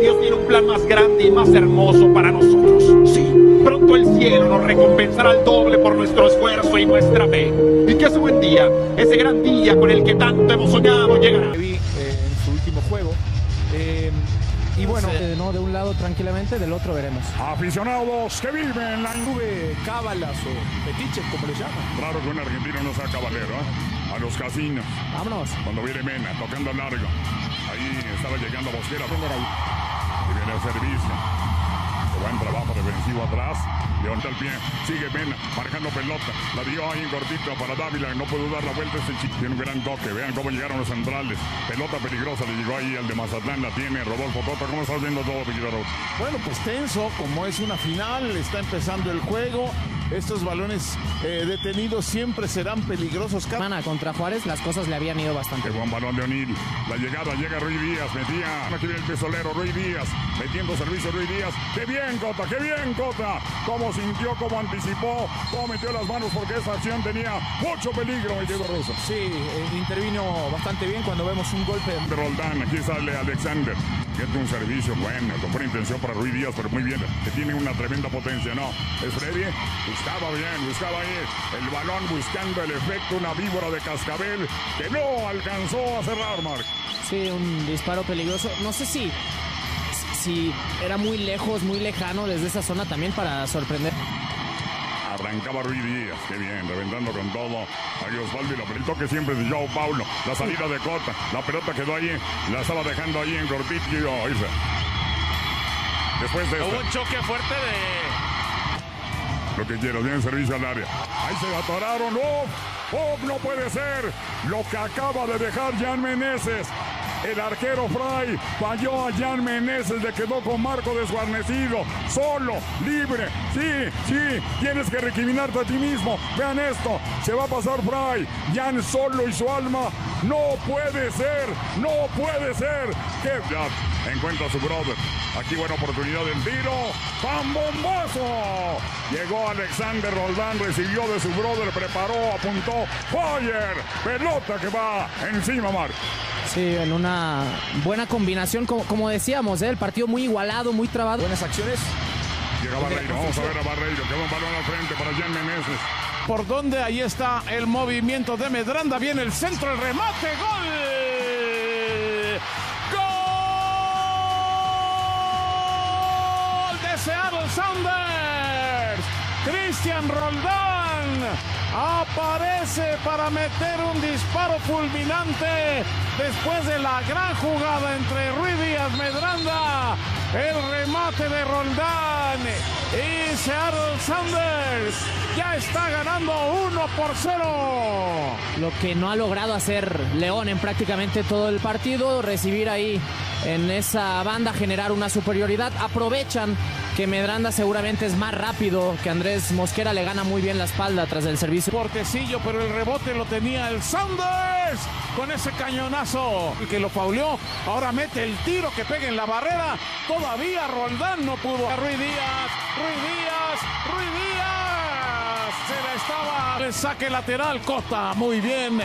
Dios tiene un plan más grande y más hermoso para nosotros. Sí, pronto el cielo nos recompensará al doble por nuestro esfuerzo y nuestra fe. Y que ese buen día, ese gran día con el que tanto hemos soñado, llegará. Vi eh, en su último juego. Eh, y bueno, Eh, no, de un lado tranquilamente, del otro veremos. Aficionados que viven la tuve cábalas o fetiches, como le llaman. Claro que un argentino no sea caballero, ¿eh? A los casinos. Vámonos. Cuando viene Mena, tocando largo. Ahí estaba llegando Bosquera. Viene el servicio. Buen trabajo defensivo atrás. Levanta el pie. Sigue Mena, marcando pelota. La dio ahí en para Dávila. No pudo dar la vuelta este chico. Tiene un gran toque. Vean cómo llegaron los centrales. Pelota peligrosa. Le llegó ahí el de Mazatlán. La tiene Rodolfo Cota. ¿Cómo estás viendo todo, Piquilaro? Bueno, pues tenso, como es una final, está empezando el juego. Estos balones eh, detenidos siempre serán peligrosos. Semana contra Juárez las cosas le habían ido bastante. Qué buen balón de O'Neill. La llegada llega Ruiz Díaz. Metía. Aquí viene el pistolero Ruiz Díaz. Metiendo servicio Ruiz Díaz. ¡Qué bien, Cota! ¡Qué bien, Cota! Cómo sintió, cómo anticipó, cómo metió las manos porque esa acción tenía mucho peligro, mi querido Russo. Sí, eh, intervino bastante bien cuando vemos un golpe. De Roldán, aquí sale Alexander. Mete un servicio bueno, con buena intención para Ruiz Díaz, pero muy bien. Que tiene una tremenda potencia, ¿no? Es Freddy. Buscaba bien, buscaba ahí el balón buscando el efecto, una víbora de cascabel que no alcanzó a cerrar, Marc. Sí, un disparo peligroso. No sé si, si era muy lejos, muy lejano desde esa zona también para sorprender. Arrancaba Ruiz Díaz, qué bien, reventando con todo. Ahí Osvaldo y la pelota que siempre de Joao Paulo. La salida de Cota, la pelota quedó ahí, la estaba dejando ahí en cortito. Ahí fue. Después de Hubo un choque fuerte de. lo que quiero, bien servicio al área. Ahí se atoraron, ¡oh! ¡Oh, no puede ser! Lo que acaba de dejar Jan Meneses. El arquero Fry falló a Jan Meneses, le quedó con marco desguarnecido, solo, libre. Sí, sí, tienes que recriminarte a ti mismo. Vean esto, se va a pasar Fry. Jan solo y su alma. No puede ser, no puede ser. Que encuentra a su brother. Aquí buena oportunidad del tiro. ¡Pam bombazo! Llegó Alexander Roldán, recibió de su brother, preparó, apuntó. ¡Fire! Pelota que va encima, Marc. Sí, en una buena combinación, como, como decíamos, ¿eh? el partido muy igualado, muy trabado. Buenas acciones. Llega Barreiro, vamos a ver a Barreiro, que va un balón al frente para Jan Meneses. ¿Por dónde? Ahí está el movimiento de Medranda. Viene el centro, el remate. ¡Gol! ¡Gol de Seattle Sounders! Cristian Roldán aparece para meter un disparo fulminante después de la gran jugada entre Ruiz Díaz Medranda. El remate de Roldán y Seattle Sounders ya está ganando 1 por 0. Lo que no ha logrado hacer León en prácticamente todo el partido, recibir ahí en esa banda, generar una superioridad. Aprovechan que Medranda seguramente es más rápido, que Andrés Mosquera le gana muy bien la espalda tras el servicio. Portecillo, pero el rebote lo tenía el Sounders con ese cañonazo que lo fauleó. Ahora mete el tiro que pega en la barrera. Todavía Roldán no pudo. Ruiz Díaz, Ruiz Díaz, Ruiz Díaz. Se la estaba. El saque lateral, Cota, muy bien.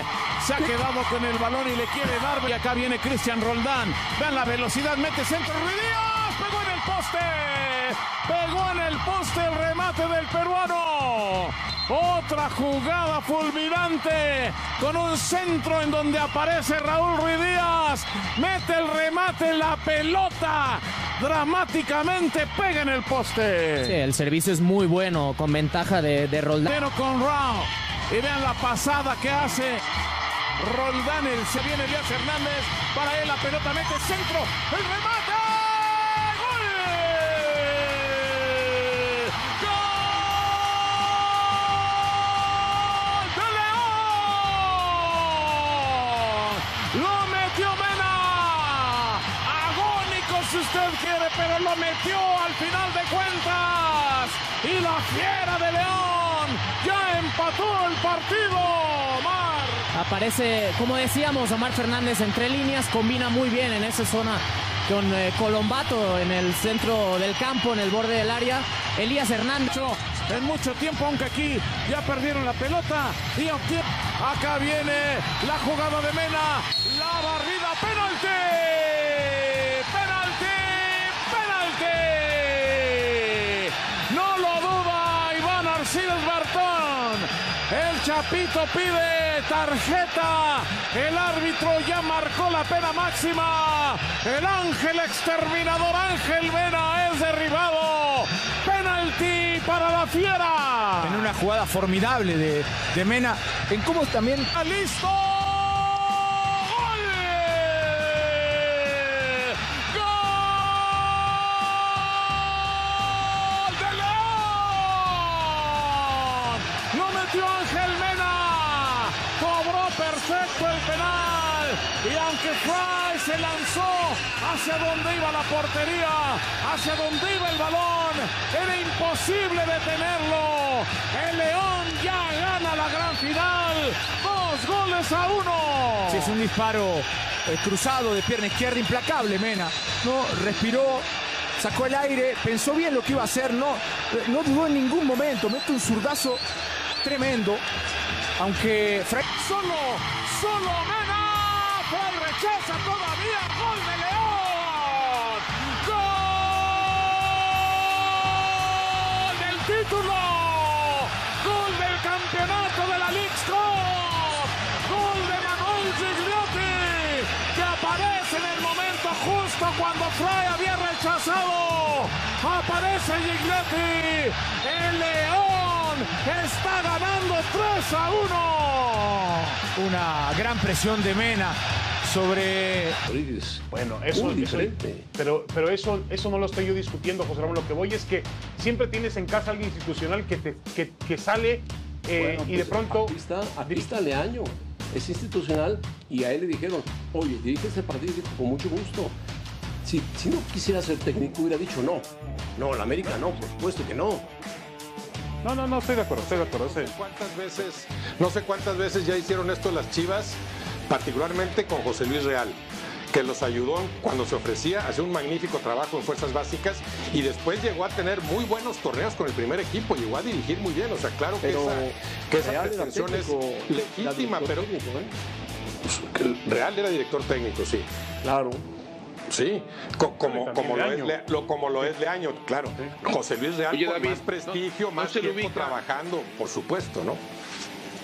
Se ha quedado con el balón y le quiere dar. Y acá viene Cristian Roldán. Vean la velocidad, mete centro. Ruiz Díaz pegó en el poste. Pegó en el poste el remate del peruano. Otra jugada fulminante con un centro en donde aparece Raúl Ruiz Díaz. Mete el remate, la pelota dramáticamente pega en el poste. Sí, el servicio es muy bueno, con ventaja de, de Roldán. Pero con Raúl. Y vean la pasada que hace Roldán. El, se viene Elías Hernández. Para él la pelota mete centro. El remate. Usted quiere, pero lo metió al final de cuentas. Y la fiera de León ya empató el partido. Aparece, como decíamos, Omar Fernández entre líneas, combina muy bien en esa zona con eh, Colombato en el centro del campo, en el borde del área. Elías Hernández. en mucho tiempo, aunque aquí ya perdieron la pelota y. Acá viene la jugada de Mena, la barrida, penalti, El Chapito pide tarjeta. El árbitro ya marcó la pena máxima. El ángel exterminador Ángel Mena es derribado. Penalti para la fiera. En una jugada formidable de, de Mena. En cómo también. ¡Listo! Perfecto el penal. Y aunque Fry se lanzó hacia donde iba la portería, hacia donde iba el balón, era imposible detenerlo. El León ya gana la gran final. Dos goles a uno. Sí, es un disparo eh, cruzado de pierna izquierda implacable, Mena. No, respiró, sacó el aire, pensó bien lo que iba a hacer, no, eh, no dudó en ningún momento, mete un zurdazo tremendo. Aunque Fray... Solo, solo. Fray rechaza todavía. Gol de León. Gol del título. Gol del campeonato de la League. Gol de Manuel Gigliotti. Que aparece en el momento justo cuando Fray había rechazado. Aparece Gigliotti. El León está ganando 3 a 1. Una gran presión de Mena sobre. Bueno, eso, eso pero, pero eso, eso no lo estoy yo discutiendo, José Ramón. Lo que voy es que siempre tienes en casa alguien institucional que, te, que, que sale eh, y de pues, pronto. Aquí está, aquí está Leaño, es institucional y a él le dijeron, oye, dirige este partido con mucho gusto. Si, si no quisiera ser técnico, hubiera dicho no. No, la América no, por supuesto que no. No, no, no, estoy de acuerdo, estoy de acuerdo. Sí. ¿Cuántas veces, no sé cuántas veces ya hicieron esto las Chivas, particularmente con José Luis Real, que los ayudó cuando se ofrecía, hacía un magnífico trabajo en fuerzas básicas y después llegó a tener muy buenos torneos con el primer equipo, llegó a dirigir muy bien, o sea, claro que Pero esa, que esa pretensión es técnico, legítima, pero técnico, ¿eh? pues, Real era director técnico, sí. Claro. Sí, co- como, como, lo es. Le- lo, como lo es Leaño, claro. José Luis Real Oye, con David, más prestigio, no- no más tiempo ubica. trabajando, por supuesto, ¿no?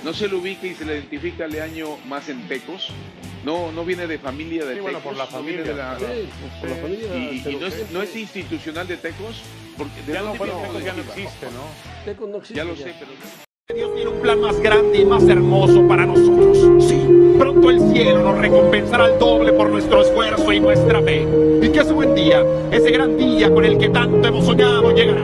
No se lo ubica y se le identifica a Leaño más en Tecos. No, no viene de familia de Sí, bueno, Tecos. por la no familia. de la- Sí, por la familia. y, no, es, no es institucional de Tecos. Porque ¿de Ya no, bueno, Tecos ya no existe, ¿no? Tecos no existe Ya lo ya. sé, pero... Dios tiene un plan más grande y más hermoso para nosotros. Sí, pronto el cielo nos recompensará al doble por nuestro esfuerzo y nuestra fe. Y que ese buen día, ese gran día con el que tanto hemos soñado, llegará.